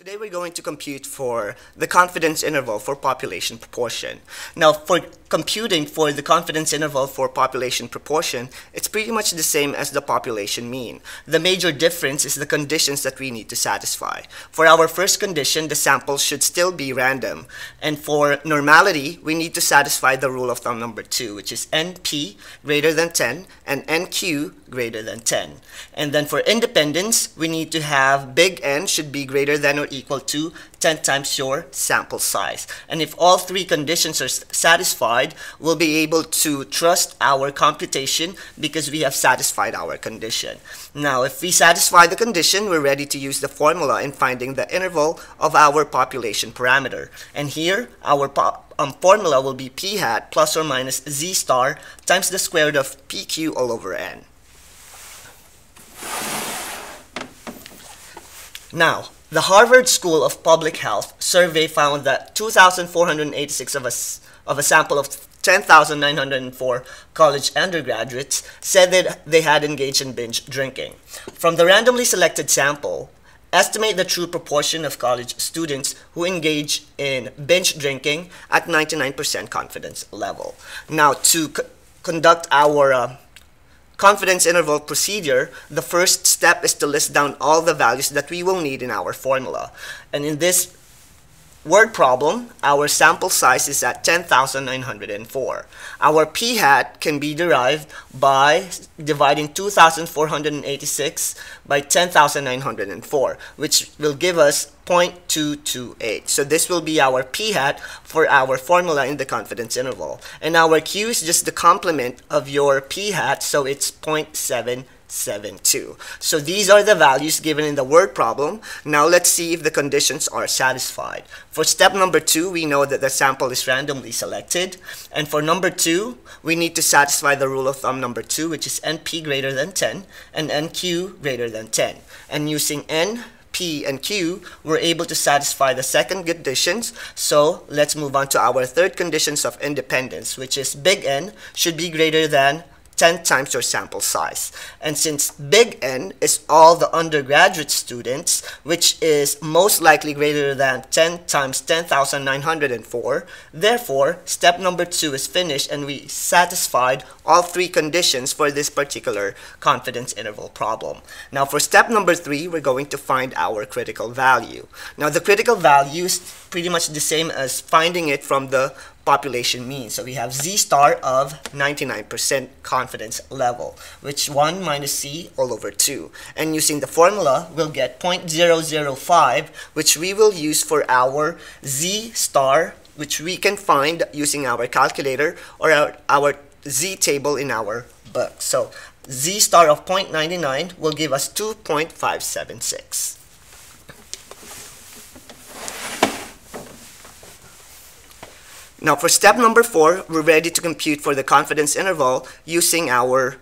Today we're going to compute for the confidence interval for population proportion. Now for computing for the confidence interval for population proportion, it's pretty much the same as the population mean. The major difference is the conditions that we need to satisfy. For our first condition, the sample should still be random. And for normality, we need to satisfy the rule of thumb number two, which is NP greater than 10 and NQ greater than 10. And then for independence, we need to have big N should be greater than or equal to 10 times your sample size. And if all three conditions are satisfied, we'll be able to trust our computation because we have satisfied our condition. Now, if we satisfy the condition, we're ready to use the formula in finding the interval of our population parameter. And here, our um, formula will be p hat plus or minus z star times the square root of pq all over n. Now, the Harvard School of Public Health survey found that 2,486 of a, of a sample of 10,904 college undergraduates said that they had engaged in binge drinking. From the randomly selected sample, estimate the true proportion of college students who engage in binge drinking at 99% confidence level. Now, to conduct our uh, confidence interval procedure, the first step is to list down all the values that we will need in our formula. And in this word problem, our sample size is at 10,904. Our p hat can be derived by dividing 2,486 by 10,904, which will give us 0.228. So this will be our p hat for our formula in the confidence interval. And our q is just the complement of your p hat, so it's 0.7 72. So these are the values given in the word problem. Now let's see if the conditions are satisfied. For step number two, we know that the sample is randomly selected. And for number two, we need to satisfy the rule of thumb number two, which is NP greater than 10 and NQ greater than 10. And using N, P, and Q, we're able to satisfy the second conditions. So let's move on to our third conditions of independence, which is big N should be greater than 10 times your sample size. And since big N is all the undergraduate students, which is most likely greater than 10 times 10,904, therefore, step number two is finished and we satisfied all three conditions for this particular confidence interval problem. Now for step number three, we're going to find our critical value. Now the critical value is pretty much the same as finding it from the population mean. So we have z star of 99% confidence level, which 1 minus c all over 2. And using the formula, we'll get 0.005, which we will use for our z star, which we can find using our calculator or our, our z table in our book. So z star of 0.99 will give us 2.576. Now for step number four, we're ready to compute for the confidence interval using our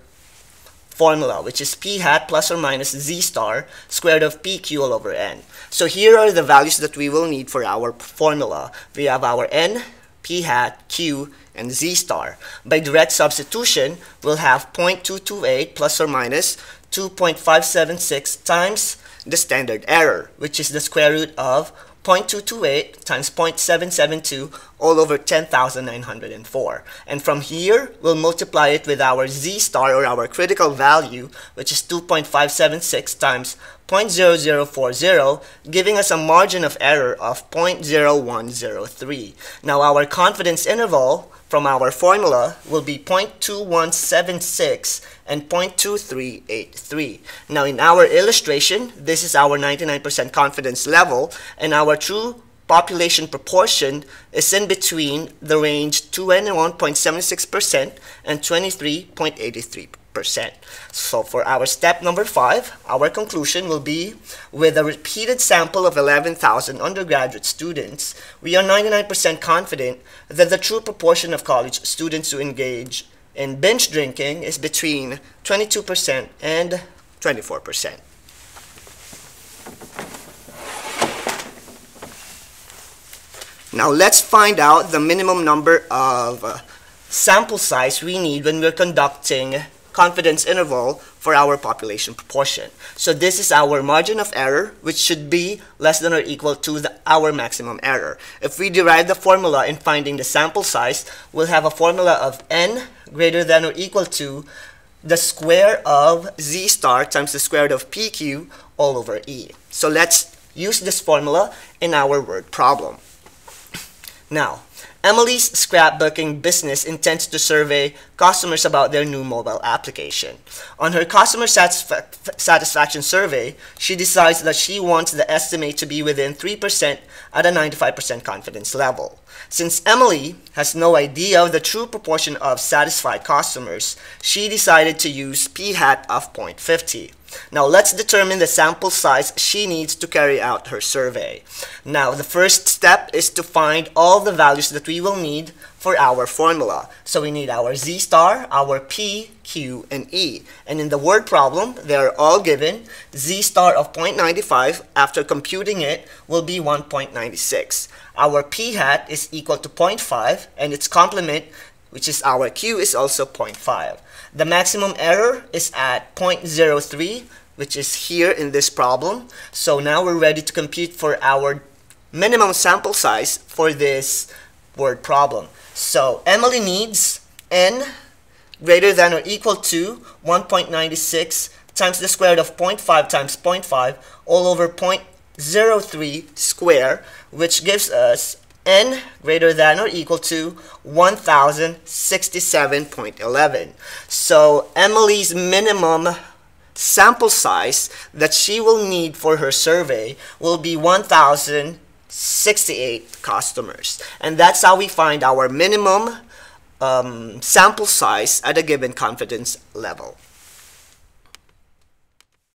formula, which is p hat plus or minus z star squared of pq all over n. So here are the values that we will need for our formula. We have our n, p hat, q, and z star. By direct substitution, we'll have 0.228 plus or minus 2.576 times the standard error, which is the square root of 0.228 times 0.772 all over 10,904. And from here, we'll multiply it with our z star or our critical value, which is 2.576 times 0.0040, giving us a margin of error of 0.0103. Now our confidence interval from our formula will be 0.2176 and 0.2383. Now in our illustration, this is our 99% confidence level and our true population proportion is in between the range 21.76% and 23.83%. So for our step number five, our conclusion will be with a repeated sample of 11,000 undergraduate students, we are 99% confident that the true proportion of college students who engage in binge drinking is between 22% and 24%. Now let's find out the minimum number of uh, sample size we need when we're conducting confidence interval for our population proportion. So this is our margin of error, which should be less than or equal to the, our maximum error. If we derive the formula in finding the sample size, we'll have a formula of n greater than or equal to the square of z star times the square root of pq all over e. So let's use this formula in our word problem. Now, Emily's scrapbooking business intends to survey customers about their new mobile application. On her customer satisfa satisfaction survey, she decides that she wants the estimate to be within 3% at a 95% confidence level. Since Emily has no idea of the true proportion of satisfied customers, she decided to use p hat of 0.50. Now let's determine the sample size she needs to carry out her survey. Now the first step is to find all the values that we will need for our formula. So we need our z star, our p, q, and e. And in the word problem, they are all given. z star of 0.95 after computing it will be 1.96. Our p hat is equal to 0.5 and its complement which is our q is also 0.5. The maximum error is at 0.03, which is here in this problem. So now we're ready to compute for our minimum sample size for this word problem. So Emily needs n greater than or equal to 1.96 times the square root of 0.5 times 0.5 all over 0.03 square, which gives us n greater than or equal to 1067.11. So Emily's minimum sample size that she will need for her survey will be 1068 customers. And that's how we find our minimum um, sample size at a given confidence level.